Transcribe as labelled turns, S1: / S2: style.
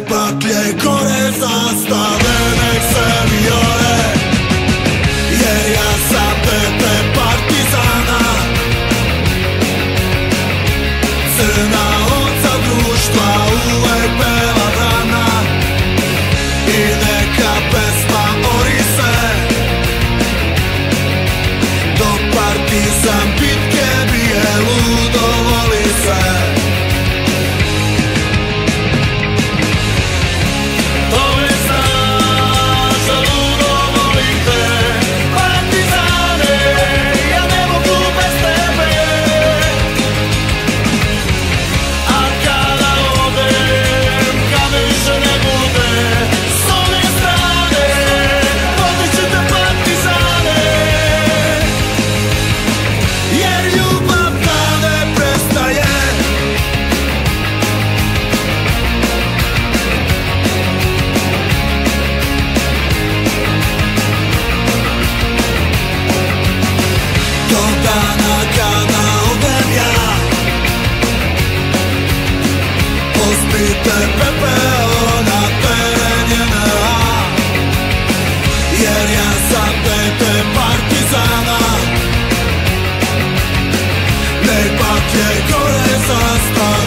S1: nek paklje gore zastave Nek se vijore Jer ja sam pete Partizana. Crna oca društva Gel gör esas